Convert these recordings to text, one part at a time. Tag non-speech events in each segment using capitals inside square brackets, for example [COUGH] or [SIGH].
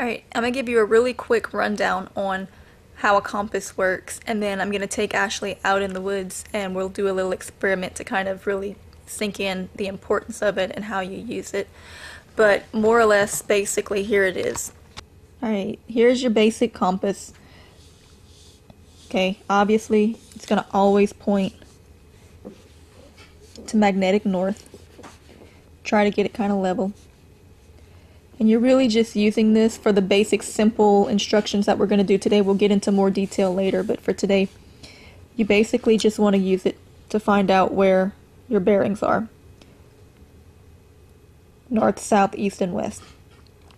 Alright, I'm going to give you a really quick rundown on how a compass works, and then I'm going to take Ashley out in the woods and we'll do a little experiment to kind of really sink in the importance of it and how you use it. But more or less, basically, here it is. Alright, here's your basic compass. Okay, obviously, it's going to always point to magnetic north. Try to get it kind of level. And you're really just using this for the basic simple instructions that we're going to do today. We'll get into more detail later, but for today, you basically just want to use it to find out where your bearings are. North, south, east, and west.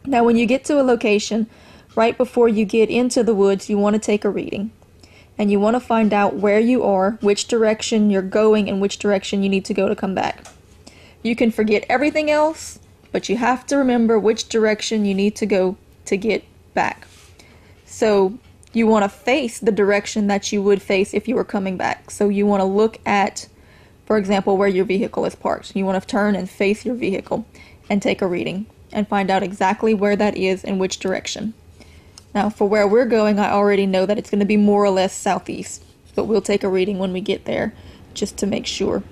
Now when you get to a location, right before you get into the woods, you want to take a reading. And you want to find out where you are, which direction you're going, and which direction you need to go to come back. You can forget everything else but you have to remember which direction you need to go to get back. So you want to face the direction that you would face if you were coming back. So you want to look at, for example, where your vehicle is parked. You want to turn and face your vehicle and take a reading and find out exactly where that is and which direction. Now, for where we're going, I already know that it's going to be more or less southeast, but we'll take a reading when we get there just to make sure.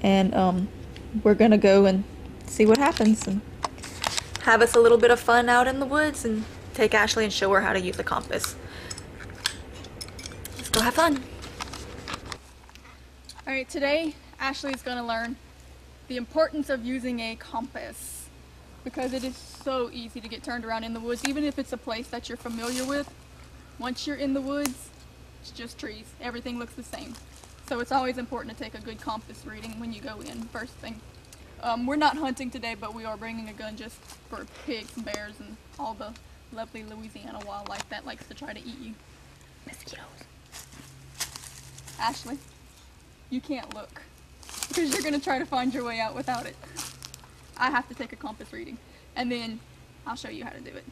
And um, we're going to go and see what happens and have us a little bit of fun out in the woods and take Ashley and show her how to use a compass. Let's go have fun. Alright, today Ashley's going to learn the importance of using a compass because it is so easy to get turned around in the woods even if it's a place that you're familiar with. Once you're in the woods, it's just trees. Everything looks the same. So it's always important to take a good compass reading when you go in first thing. Um, we're not hunting today, but we are bringing a gun just for pigs and bears and all the lovely Louisiana wildlife that likes to try to eat you. Mosquitoes. Ashley, you can't look because you're going to try to find your way out without it. I have to take a compass reading and then I'll show you how to do it.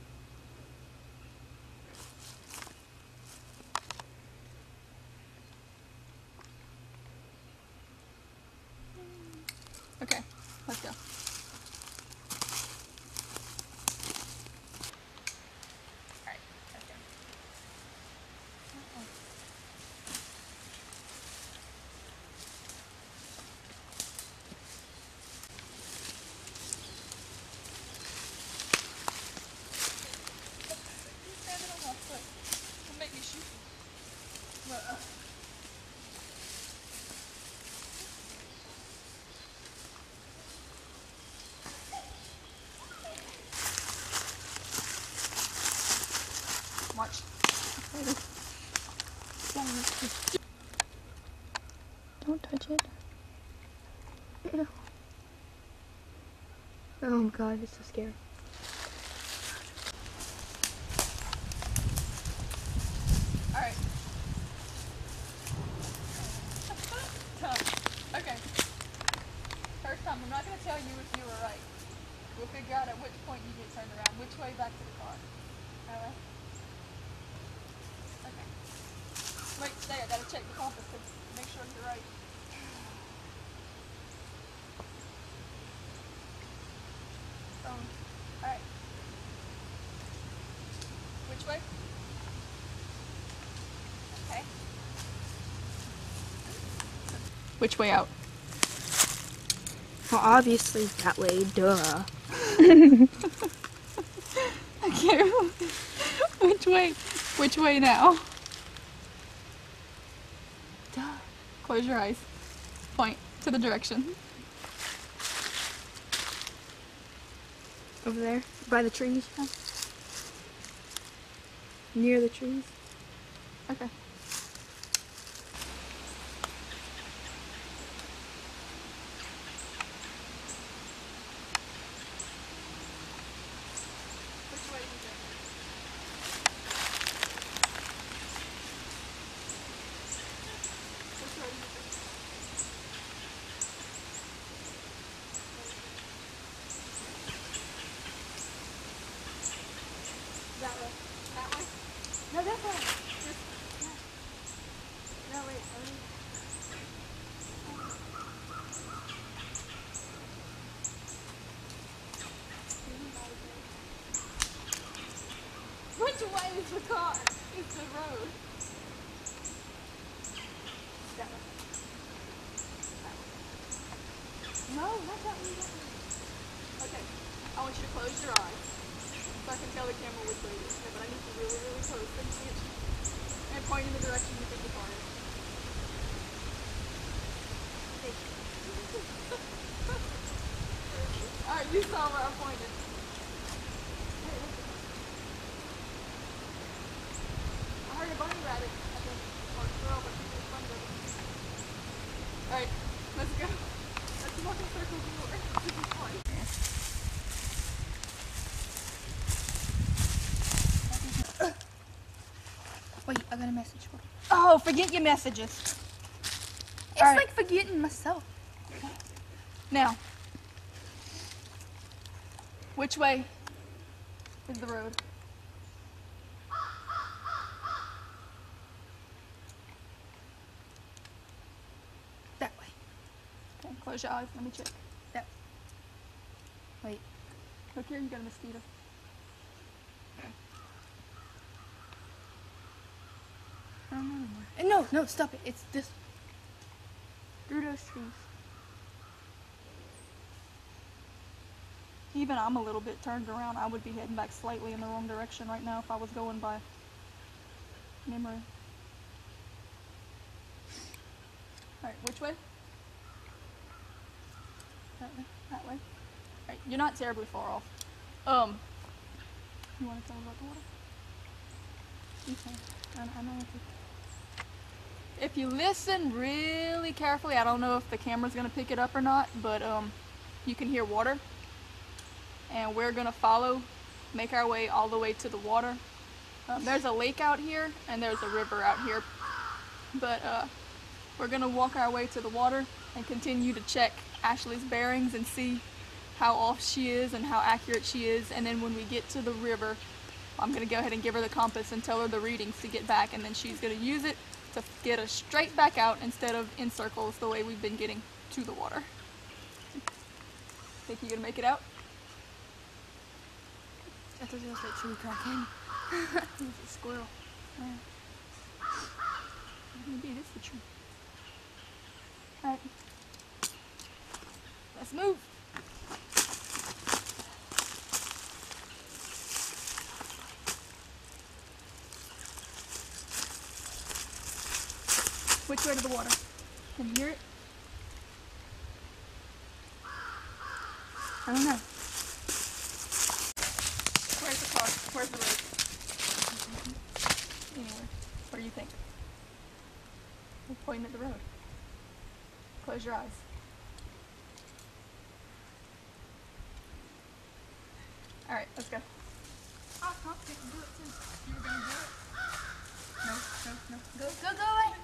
Okay. Let's go. Watch. Don't touch it. Ew. Oh god, it's so scary. Alright. Tough. Okay. First time, I'm not going to tell you if you were right. We'll figure out at which point you get turned around. Which way back to the car? Alright? Okay. Wait, stay. I gotta check the compass to make sure you're right. Um, alright. Which way? Okay. Which way out? Well, obviously that way, duh. [LAUGHS] Okay. Which way? Which way now? Duh. Close your eyes. Point to the direction. Over there, by the trees. Near the trees. Okay. Which way is it? Which way is it? That way. That way? No, that way. Just, yeah. No, wait. I mean, side is the car. It's the road. That way. That way. No, not that way. That way. Okay. I want you to close your eyes. So I can tell the camera which way it is. But I need you really, really close. And point in the direction you think the car is. Alright, you saw where I pointed. Hey, listen. I heard a bunny rabbit at the or squirrel, but she's in front of it. Alright, let's go. Let's walk in circles more. This is fun. Wait, I got a message for you. Oh, forget your messages. It's Alright. like forgetting myself. Now, which way is the road? That way. Okay, close your eyes. Let me check. That. Wait. Look here, you got a mosquito. Don't know anymore. No, no, stop it. It's this. Through those trees. Even I'm a little bit turned around. I would be heading back slightly in the wrong direction right now if I was going by memory. Alright, which way? That way? That way? Alright, you're not terribly far off. Um, you want to tell me about the water? Can. I, I know what you if you listen really carefully, I don't know if the camera's gonna pick it up or not, but um, you can hear water. And we're gonna follow, make our way all the way to the water. Um, there's a lake out here, and there's a river out here. But uh, we're gonna walk our way to the water and continue to check Ashley's bearings and see how off she is and how accurate she is. And then when we get to the river, I'm gonna go ahead and give her the compass and tell her the readings to get back, and then she's gonna use it to get us straight back out instead of in circles the way we've been getting to the water. Think you're gonna make it out? I thought it was that tree cracking. It's a squirrel. Maybe it is the tree. Alright. Let's move. Which way to the water? Can you hear it? I don't know. Where's the car? Where's the road? Anywhere. What do you think? We're pointing at the road. Close your eyes. Alright, let's go. Oh, oh, you can do it too. You were gonna do it? No, no, no. Go, go, go away!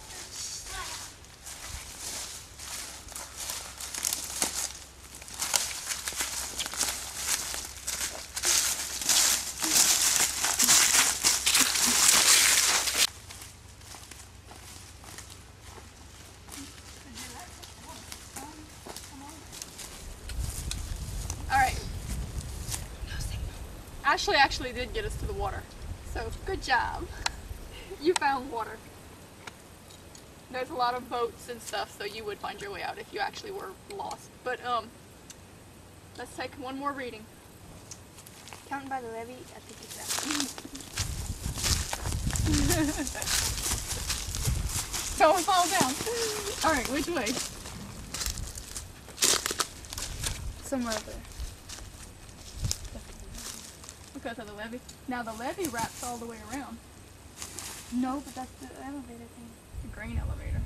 Alright. Ashley actually did get us to the water. So, good job. [LAUGHS] You found water. There's a lot of boats and stuff, so you would find your way out if you actually were lost. But, um, let's take one more reading. Counting by the levee, I think it's that. [LAUGHS] Don't fall down. Alright, which way? Somewhere over there. Because of the levee. Now, the levee wraps all the way around. No, but that's the elevator thing. The grain elevator.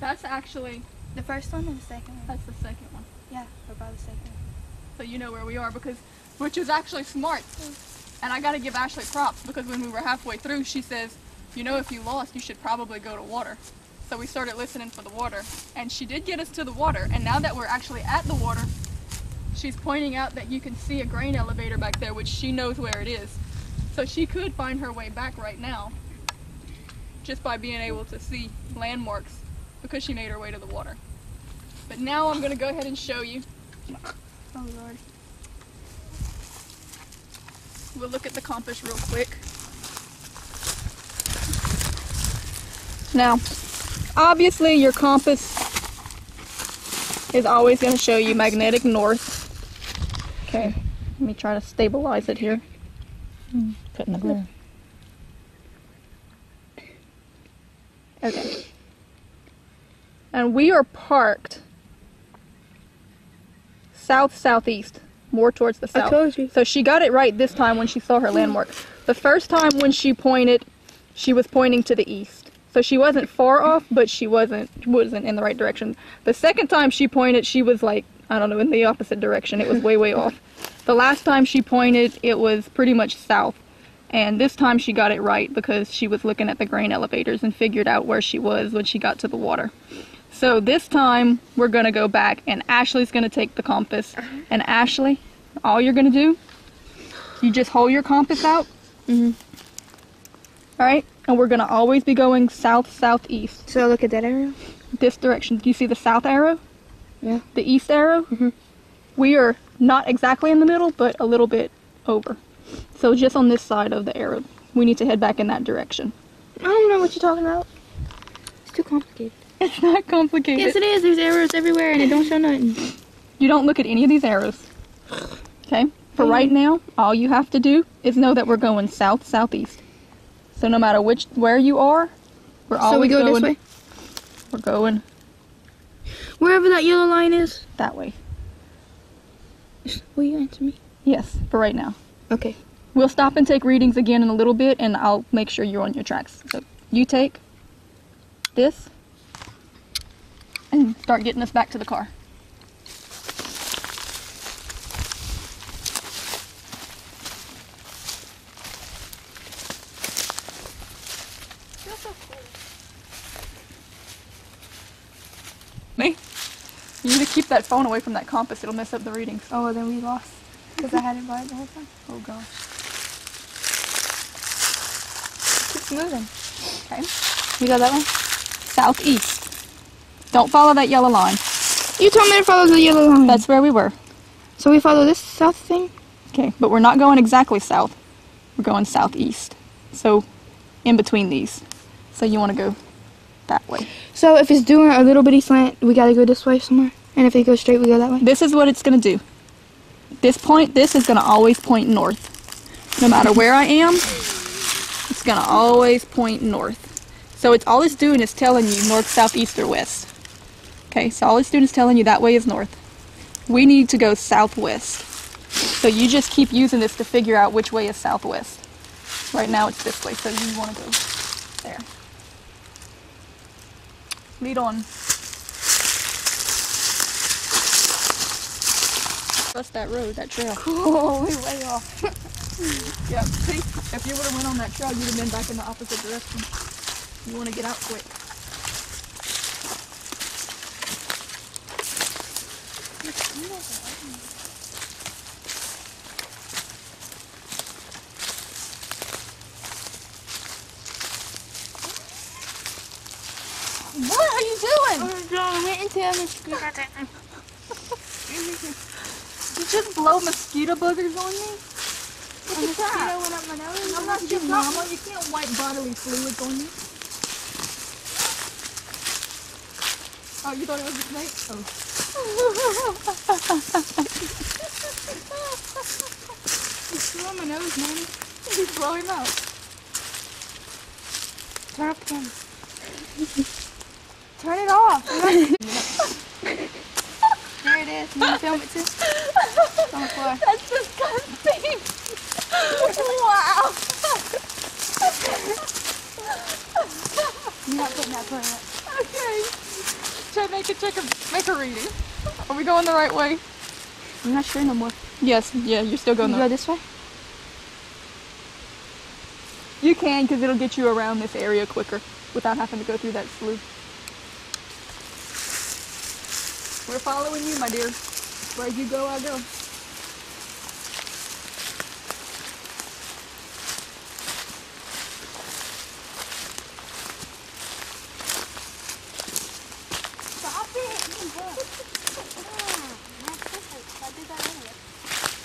That's actually, The first one and the second one. that's the second one. Yeah, we're by the second one. so you know where we are because which is actually smart mm. and i got to give ashley props because when we were halfway through she says you know if you lost you should probably go to water so we started listening for the water and she did get us to the water and now that we're actually at the water she's pointing out that you can see a grain elevator back there, which she knows where it is. So she could find her way back right now just by being able to see landmarks because she made her way to the water. But now I'm going to go ahead and show you. Oh, Lord. We'll look at the compass real quick. Now, obviously your compass is always going to show you magnetic north Okay, let me try to stabilize it here. Putting the glare. Okay. And we are parked south southeast, more towards the south. I told you. So she got it right this time when she saw her landmark. The first time when she pointed, she was pointing to the east. So she wasn't far off, but she wasn't wasn't in the right direction. The second time she pointed, she was like, I don't know, in the opposite direction. It was way way off. The last time she pointed, it was pretty much south. And this time she got it right because she was looking at the grain elevators and figured out where she was when she got to the water. So this time we're going to go back and Ashley's going to take the compass. And Ashley, all you're going to do, you just hold your compass out. Mhm. All right? And we're going to always be going south southeast. So look at that arrow. This direction. Do you see the south arrow? Yeah. The east arrow? Mhm. We are not exactly in the middle, but a little bit over. So just on this side of the arrow. We need to head back in that direction. I don't know what you're talking about. It's too complicated. [LAUGHS] It's not complicated. Yes, it is. There's arrows everywhere, and it don't show nothing. You don't look at any of these arrows. Okay? For right now, all you have to do is know that we're going south southeast. So no matter which where you are, we're always So we go going this way. We're going Wherever that yellow line is. that way. Will you answer me? Yes, for right now. Okay. We'll stop and take readings again in a little bit and I'll make sure you're on your tracks. So you take this and start getting us back to the car. Me? You need to keep that phone away from that compass. It'll mess up the readings. Oh, well, then we lost. Because I had it by the whole time. Oh gosh. Keep moving. Okay. You got that one? Southeast. Don't follow that yellow line. You told me to follow the yellow line. That's where we were. so we follow this south thing? Okay, but we're not going exactly south. We're going southeast. So, in between these. So you want to go that way. So if it's doing a little bitty slant, we gotta go this way somewhere. And if it goes straight, we go that way. This is what it's going to do. This point, this is going to always point north. No matter where I am, it's going to always point north. So it's all it's doing is telling you north, south, east, or west. Okay, so all it's doing is telling you that way is north. We need to go southwest. So you just keep using this to figure out which way is southwest. Right now it's this way, so you want to go there. Lead on. Trust that road, that trail. Oh, [LAUGHS] we way off. [LAUGHS] Yeah, see, if you would have went on that trail, you'd have been back in the opposite direction. You want to get out quick. What are you doing? Oh, [LAUGHS] you just blow mosquito boogers on me? Look at that. I'm not your mama. You can't wipe bodily fluids on me. Oh, you thought it was a snake? Oh. [LAUGHS] Screw on my nose, man. He's blowing out. Turn off the camera. Turn it off. there it is. You want to film it too? It's on the floor. That's disgusting. wow. You're not putting that toilet. Okay. Try make a check a make a reading. Are we going the right way? I'm not sure no more. Yes. Yeah, you're still going You go this way? You can, because it'll get you around this area quicker without having to go through that slough. We're following you, my dear. Where you go, I go. Stop it!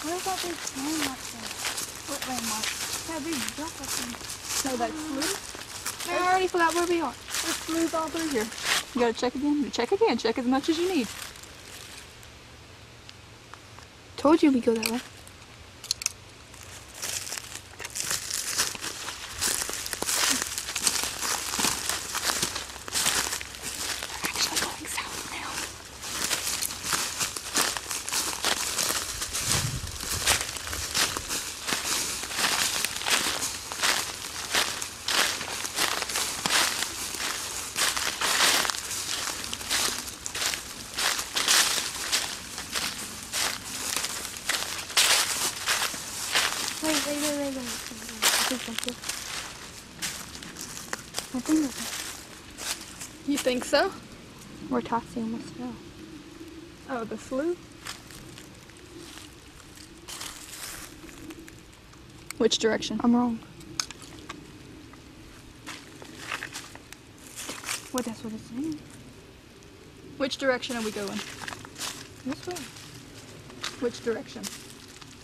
What about this landmark thing? What landmark? That big duck up thing. So that slough? I already forgot where we are. It's smooth all through here. You gotta check again. Check again. Check as much as you need. Told you we go that way. We're actually going south now. Wait, wait, wait, wait, wait. I think that's it. I think that's it. You think so? We're tossing almost fell. Oh, the slough? Which direction? I'm wrong. What, that's what it's saying? Which direction are we going? This way. Which direction?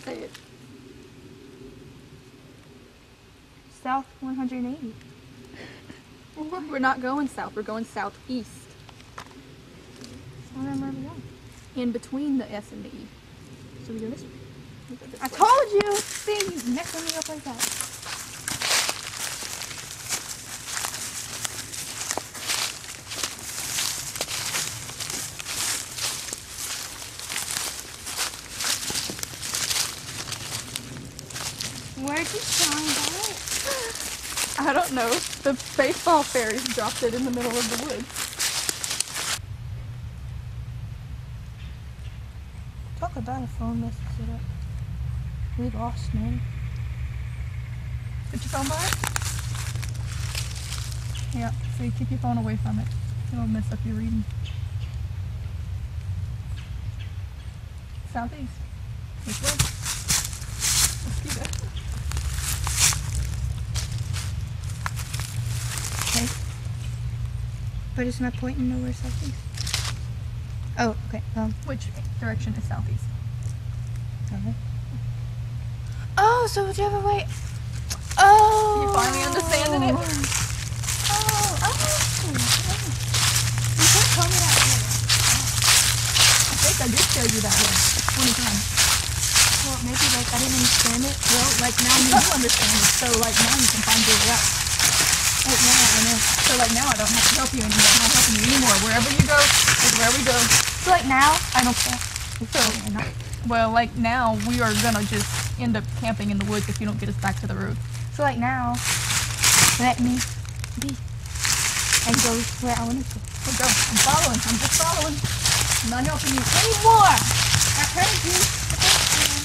Say it. South 180. We're not going south. We're going southeast. I don't remember that. In between the S and the E. So we go this way. Go this I way. told you! See, next time you up like that. Where'd you find that? I don't know. The baseball fairies dropped it in the middle of the woods. Talk about a phone messes it up. We lost, man. Did your phone by? Yeah. So you keep your phone away from it. It'll mess up your reading. Southeast. This way do that. Okay. But it's not pointing nowhere southeast. Oh, okay. Um. Which direction is southeast? Okay. Oh, so whichever way. Oh. You finally understanding it? Oh. Oh. You could tell me that earlier. I think I did show you that way 20 times. Well, maybe like I didn't understand it. Well, like now you do understand it, so like now you can find your way out. Like now I know. So like now I don't have to help you anymore. I'm not helping you anymore. Wherever you go is where we go. So like now I don't care. So, well, like now we are gonna just end up camping in the woods if you don't get us back to the road. So like now, let me be and go where I want to go. Go. I'm following. I'm just following. I'm not helping you Anymore. I heard you. I heard you.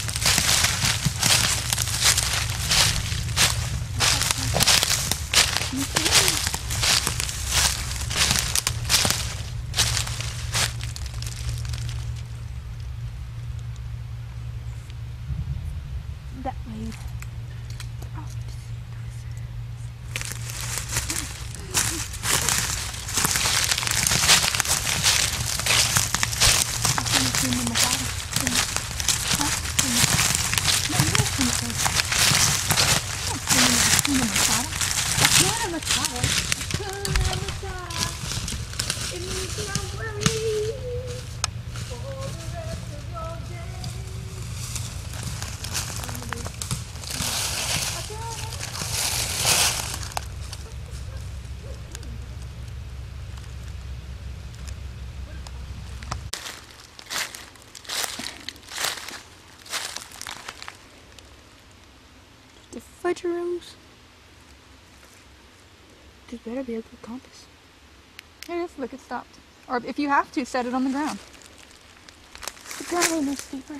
You see? That way. Oh, Fudgeroos. This better be a good compass. It is. Look, it stopped. Or if you have to, set it on the ground. The ground ain't no steeper.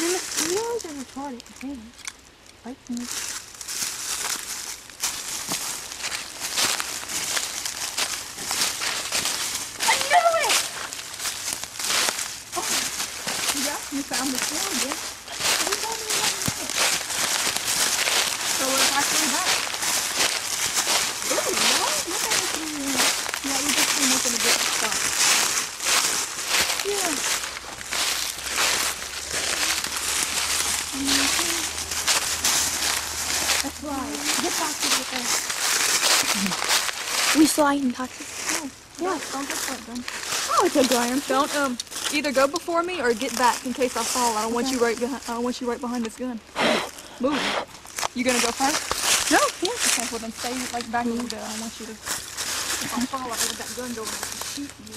You always are retarded. Hey, fight me. I knew it! Yeah, you found the floor, yeah. You told me it wasn't So we're halfway back. Ooh, what? Look at it through here. Yeah, we just been making a good stop. Yeah. That's right. Get back to the thing. We sliding, Toxic. Yeah. Don't get front, then. Oh, it's a gram. Don't um either go before me or get back in case I fall. I don't want you right behind. I don't want you right behind this gun. Move. You gonna go first? No, yeah. Okay. Well then stay like back a little bit. I don't want you to. If I fall, I let that gun go and I can shoot you.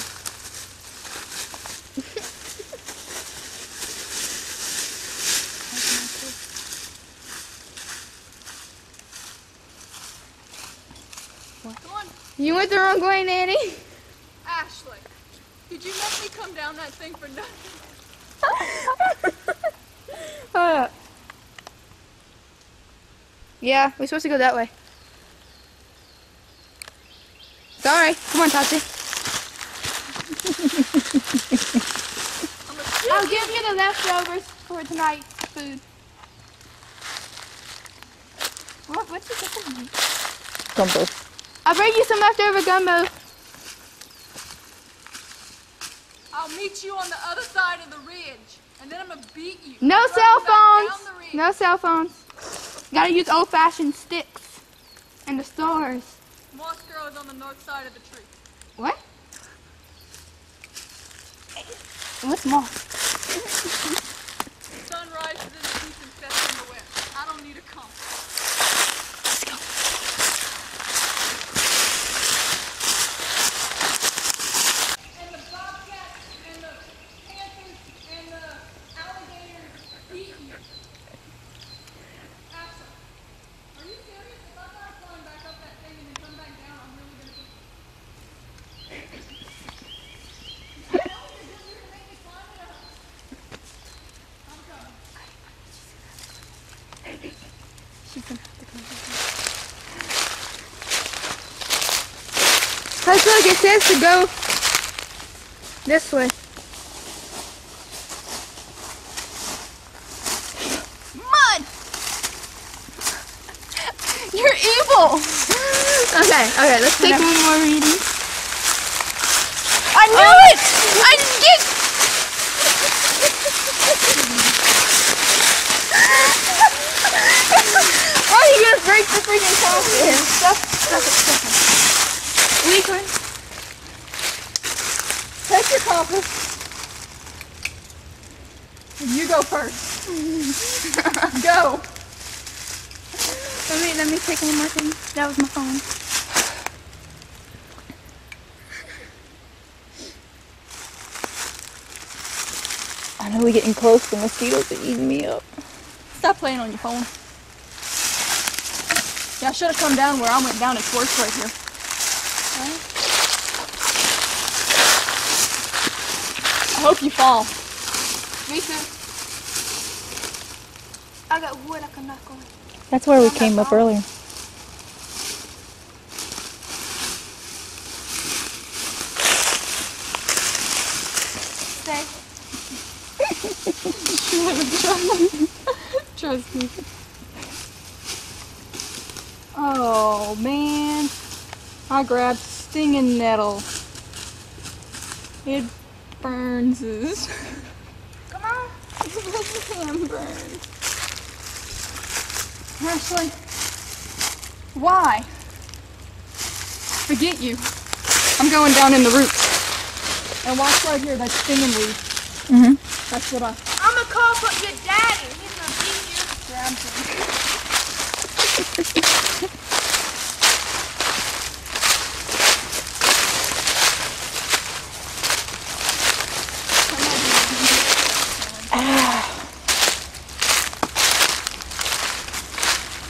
Come on, You went the wrong way, Nanny. Ashley. Did you let me come down that thing for nothing? Hold [LAUGHS] up. Uh, yeah, we're supposed to go that way. Sorry. Come on, Tati. I'm [LAUGHS] a I'll give you the leftovers for tonight's food. What? What's the difference? I'll bring you some leftover gumbo. I'll meet you on the other side of the ridge, and then I'm gonna beat you. No cell phones. down the ridge. No cell phones. Gotta use old-fashioned sticks and the stores. Moss grows on the north side of the tree. What? What's more? Sun rises in the east and sets in the west. I don't need a compass. Let's go. And the bobcats and the panthers and the alligators eat you. Axel, are you serious? If I try flying back up that thing and then come back down, I'm really gonna be. I know you're just here to make me climb it up. I'm coming. She's gonna have to come back. Let's look, it says to go this way. Mud! You're evil! Okay, okay, let's take one more reading. I knew it! I didn't get. Why are you gonna break the freaking compass? Stuff, stuff it, stuff it. Weak one. Take your compass. And you go first. go. Let me, let me take one more thing. That was my phone. I know we're getting close. The mosquitoes are eating me up. Stop playing on your phone. Yeah, I should have come down where I went down. It's worse right here. I hope you fall. Me too. I got wood I can knock on. That's where we came up earlier. Stay. [LAUGHS] Trust me. Oh man, I grabbed stinging nettle. It burns. us. [LAUGHS] Come on. Hand burns. Ashley, why? Forget you. I'm going down in the roots. And watch right here, that stinging weed. Mhm. That's what I. I'm gonna call for your daddy. He's gonna beat you. grabbed.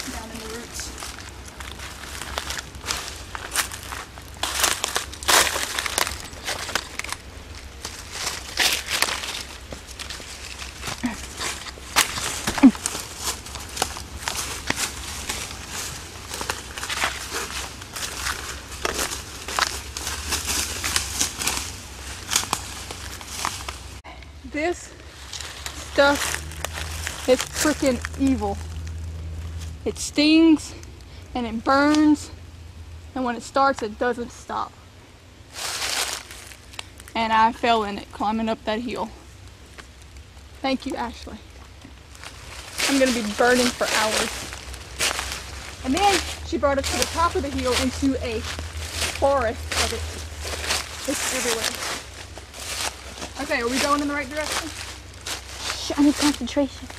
Down [LAUGHS] in the roots. This stuff is freaking evil. It stings and it burns, and when it starts, it doesn't stop. And I fell in it climbing up that hill. Thank you, Ashley. I'm gonna be burning for hours. And then she brought us to the top of the hill into a forest of it. It's everywhere. Okay, are we going in the right direction? Shh, I need concentration.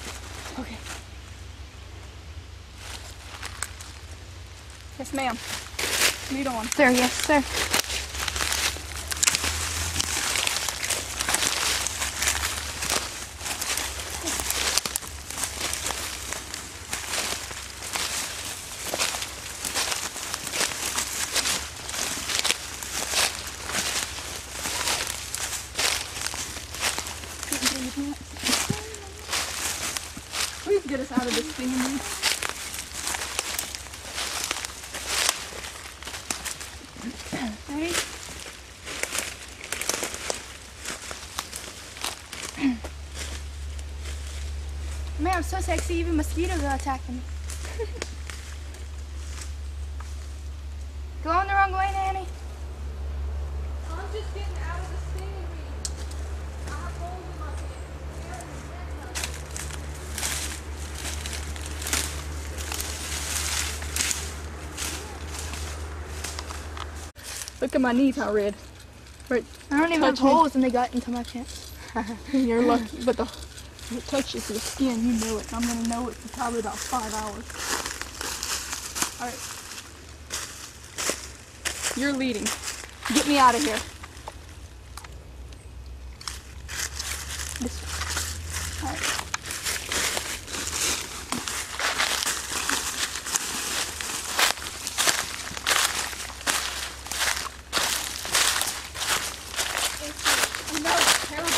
Yes, ma'am. Lead on. Sir, yes, sir. Please get us out of this thing. Ready? Man, I'm so sexy, even mosquitoes are attacking me. Going the wrong way, Nanny. I'm just getting out of the stinging. I have holes in my pants. Look at my knees, how red. Right, I don't even Touch have me. holes and they got into my pants. [LAUGHS] you're lucky, but the if it touches your skin, you know it. I'm gonna know it for probably about five hours. All right, you're leading. Get me out of here. This way. All right. I know, it's terrible.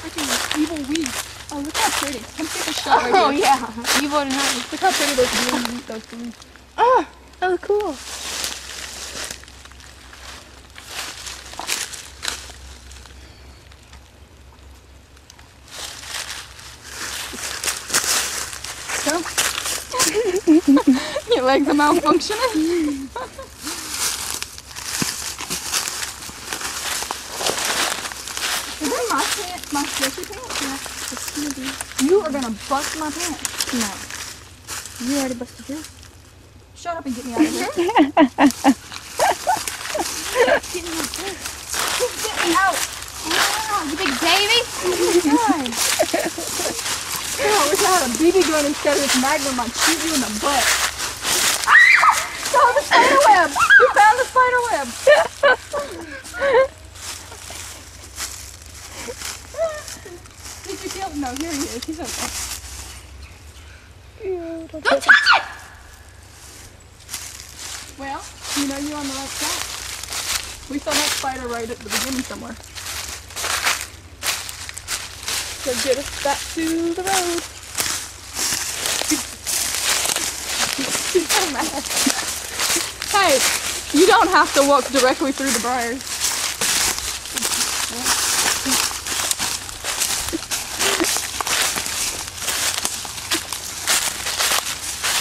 Freaking evil weed. Oh, look how pretty. Come take a shot right Oh, here. yeah. You wouldn't have Look how pretty those blue, those blue. Oh, oh, cool. Come. Your legs are malfunctioning. [LAUGHS] Is that my pants? My stretchy pants? Yeah, it's gonna be. You are gonna bust my pants. No. You already busted yours. Shut up and get me out of here. Get in my pants. Get me out. Wow, you big baby. God, I wish I had a BB gun instead of this magnum. I'd shoot you in the butt. Ah! Oh, the spider web! You found the spider web! Did you kill him? No, here he is. He's okay. Don't touch it! Well, you know you're on the right track. We spider right at the beginning somewhere. So get us back to the road. She's so mad. Hey, you don't have to walk directly through the briars.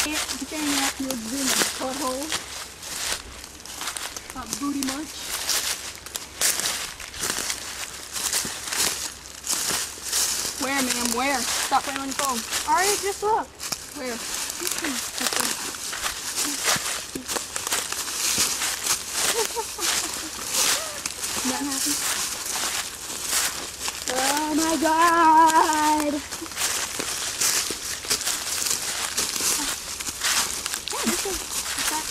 Get in there. You're in a butthole. A booty munch. Where, ma'am? Where? Stop playing on your phone. Already just look. Where? That happened. Oh my god. Yeah, this is that.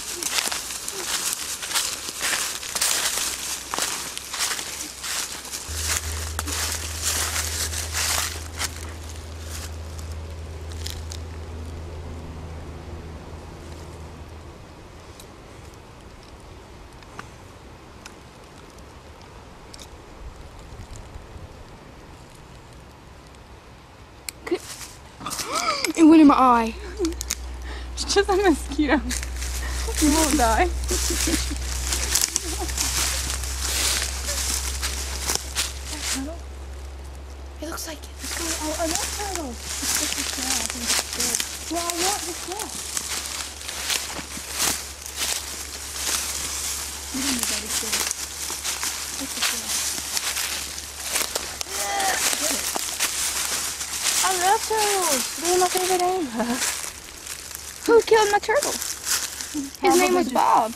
It went in my eye. It's just a mosquito. You won't die. It looks like it. Let's go. Oh, I want turtle. It's just a shell. I think it's good. Well, I want the shell. You don't need that. It's good. It's the shell. I love turtles. They're my favorite animal. Who killed my turtle? His name was Bob.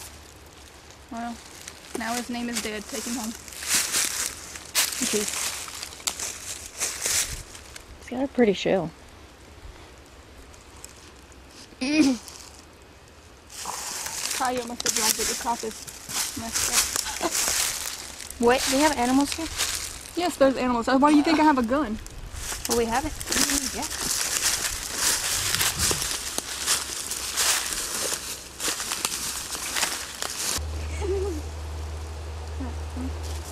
Well, Now his name is dead. Take him home. Okay. It's got a pretty shell. Kyle must have dropped it. The top is messed up. Wait, we have animals here? Yes, there's animals. Why do you think I have a gun? Well, we have it. Mm, yeah.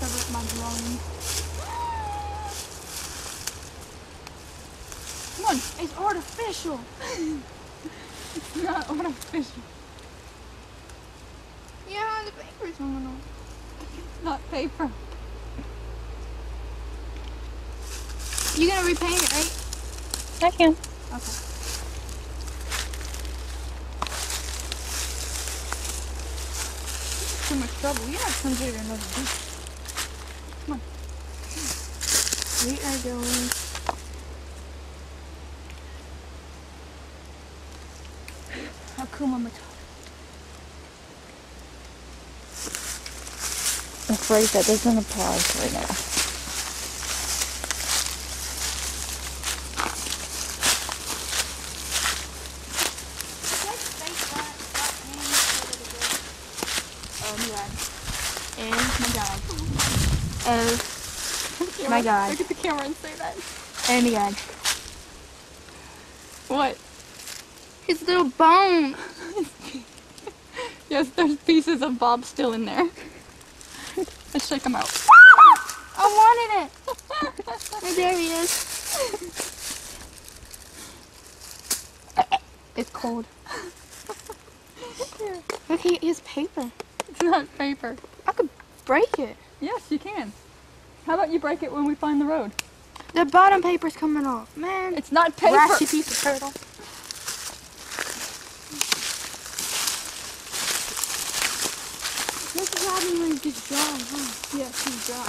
Cover up my belongings. Come on. It's artificial. It's not artificial. Yeah, the paper's hanging on. It's not paper. You gonna repaint it, right? I can. Okay. Too much trouble. You have some bigger another day. Come on. We are going. Hakuna Matata. I'm afraid that doesn't apply right now. Oh my god. And my god. Oh my god. Look at the camera and say that. And my god. What? His little bone. [LAUGHS] Yes, there's pieces of Bob still in there. Let's check them out. I wanted it. [LAUGHS] oh, there he is. It's cold. Look, he paper. It's not paper. I could break it. Yes, you can. How about you break it when we find the road? The bottom paper's coming off. Man, It's not paper. Rashy piece of turtle. Happening when it's just dry, huh? Yes, he's dry.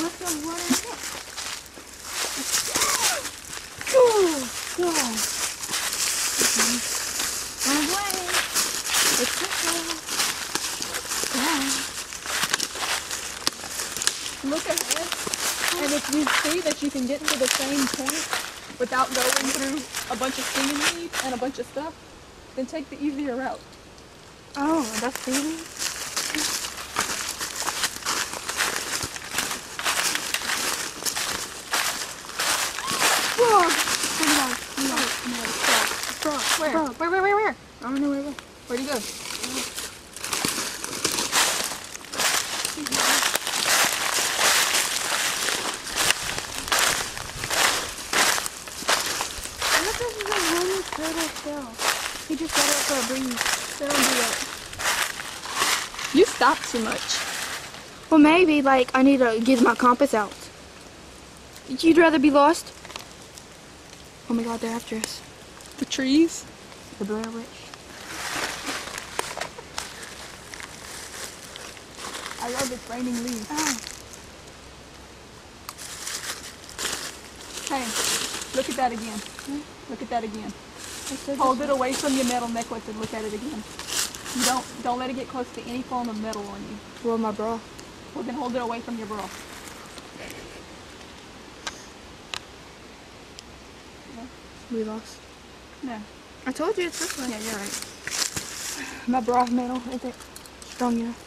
What's the water in it? Cool. Cool. Run away. It's okay. Look ahead, and if you see that you can get to the same point without going through a bunch of weeds and a bunch of stuff, then take the easier route. Oh, that's easy. Where? Where? Where? Where? Where? Where? I don't know where. where- Where'd he go? What this is a little turtle shell? He just got it for a breeze. They don't do that. You stop too much. Well, maybe, like, I need to get my compass out. You'd rather be lost? Oh my god, they're after us. The trees. The Blair Witch. I love it's raining leaves. Oh. Hey, look at that again. Look at that again. Said Hold it away from your metal necklace and look at it again. You don't don't let it get close to any form of metal on you. Well, my bra. Well, then hold it away from your bra. We lost. No. I told you it's this one. Yeah, you're right. My bra metal isn't strong enough.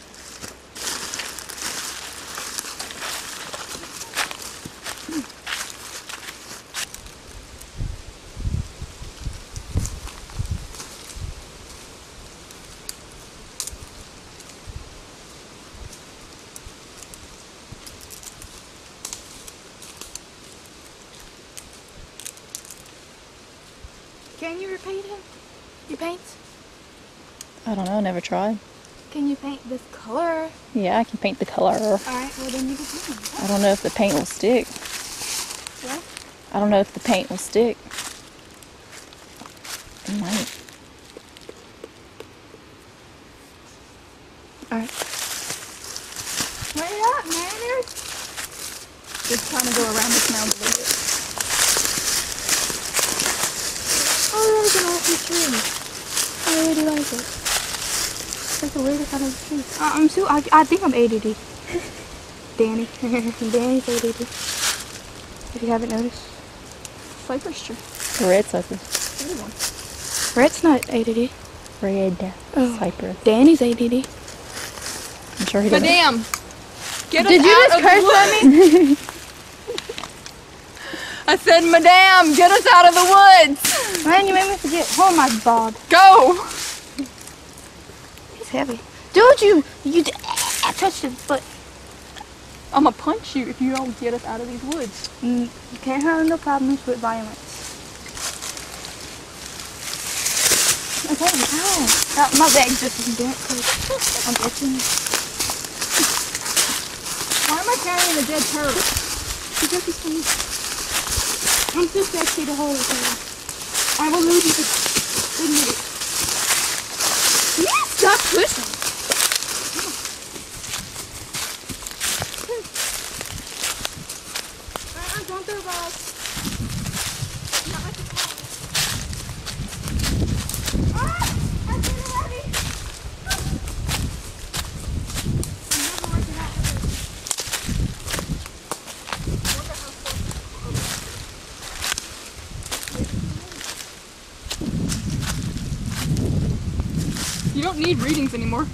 Can you repaint him? You paint? Know, never tried. Can you paint this color? Yeah, I can paint the color. Alright, well then you can paint him. I don't know if the paint will stick. What? I don't know if the paint will stick. It might. Alright. Hurry up, man. There's Just kind of go around this mound a little bit. oh, there's an awful tree. I really like it. like the weirdest out of the tree. I'm I, I think I'm ADD. Danny. [LAUGHS] Danny's ADD. If you haven't noticed. Cypress tree. Red cypress. Good one. Rhett's not ADD. Red Oh. cypress. Danny's ADD. I'm sure he doesn't. Madame, get Did us you out just of the curse at me? I said, Madame, get us out of the woods. Man, you made me forget. Oh my god. Go. He's heavy. Dude, you you I touched his foot. I'm gonna punch you if you don't get us out of these woods. Mm, you can't have no problems with violence. Okay, ow. Uh, my leg just bent because [LAUGHS] I'm itching. Why am I carrying a dead turtle? Because he's funny. I'm too sexy to hold it. I will lose you. Admit it. Stop pushing. Uh-uh, don't throw balls. Not like a ball. Ah! I feel it heavy. I'm never working out with it. You don't need readings anymore.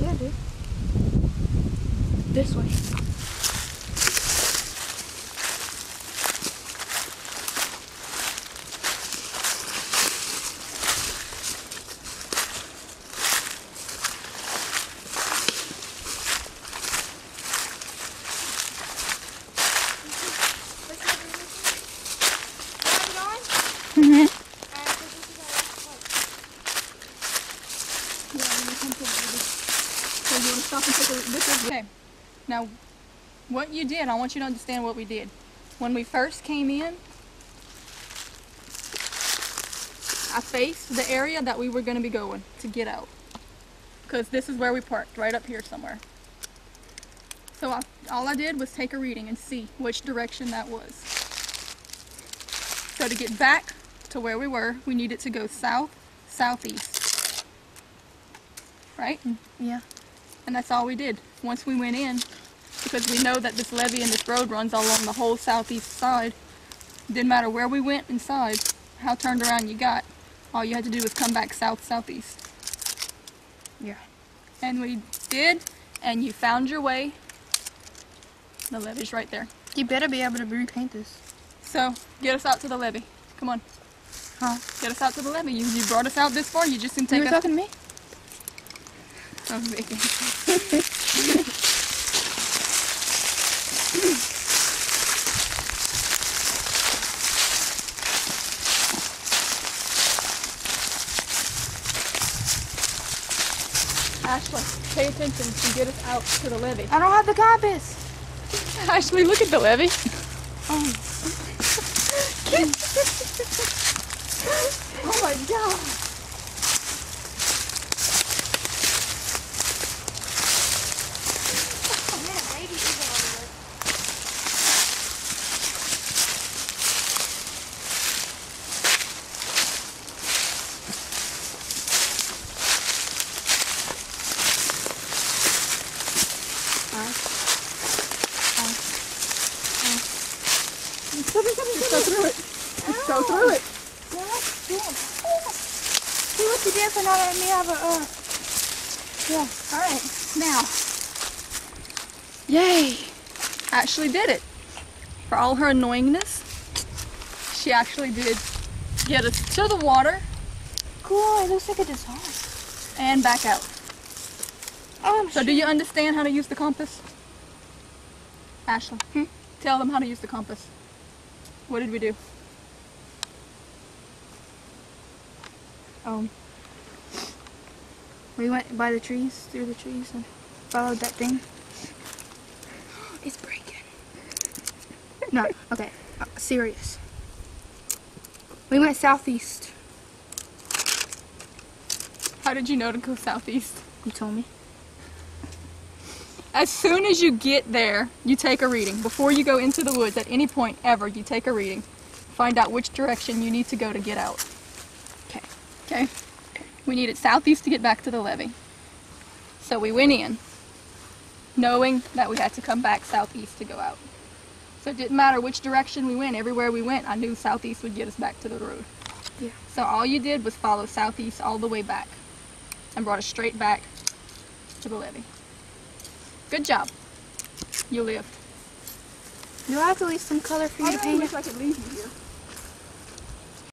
Yeah, dude. This way. So you want to stop and take a look? This is okay. Now, what you did, I want you to understand what we did. When we first came in, I faced the area that we were going to be going to get out. Because this is where we parked, right up here somewhere. So I, all I did was take a reading and see which direction that was. So to get back to where we were, we needed to go south, southeast. Right? Mm, yeah. And that's all we did. Once we went in, because we know that this levee and this road runs all along the whole southeast side, didn't matter where we went inside, how turned around you got, all you had to do was come back south southeast. Yeah. And we did, and you found your way. The levee's right there. You better be able to repaint this. So get us out to the levee. Come on. Huh? Get us out to the levee. You, you brought us out this far. You just didn't You take were us. talking to me? [LAUGHS] Oh, Vicky. [LAUGHS] [COUGHS] Ashley, pay attention and get us out to the levee. I don't have the compass. [LAUGHS] Ashley, look at the levee. Oh. [LAUGHS] Oh my god. Just go through it. Just go through it. See what you did for not letting me have a, uh... Yeah. Alright, now, Yay. Ashley did it. For all her annoyingness, she actually did get us to the water Cool, it looks like a design. and back out. Oh, So do you understand how to use the compass? Ashley, tell them how to use the compass. What did we do? Um, we went by the trees, through the trees, and followed that thing. [GASPS] It's breaking. No, okay, uh, serious. We went southeast. How did you know to go southeast? You told me. As soon as you get there, you take a reading. Before you go into the woods, at any point ever, you take a reading. Find out which direction you need to go to get out. Okay. Okay? We need it southeast to get back to the levee. So we went in, knowing that we had to come back southeast to go out. So it didn't matter which direction we went, everywhere we went, I knew southeast would get us back to the road. Yeah. So all you did was follow southeast all the way back and brought us straight back to the levee. Good job. You lived. Do I have to leave some color for you to I paint? wish I could leave you here.